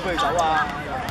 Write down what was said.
可以走啊。